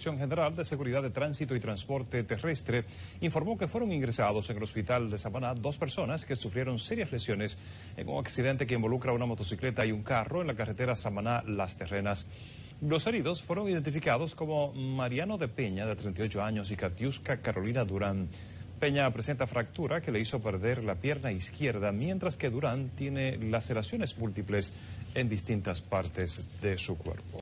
General de Seguridad de Tránsito y Transporte Terrestre informó que fueron ingresados en el hospital de Samaná dos personas que sufrieron serias lesiones en un accidente que involucra una motocicleta y un carro en la carretera Samaná-Las Terrenas. Los heridos fueron identificados como Mariano de Peña, de 38 años, y Katiuska Carolina Durán. Peña presenta fractura que le hizo perder la pierna izquierda, mientras que Durán tiene laceraciones múltiples en distintas partes de su cuerpo.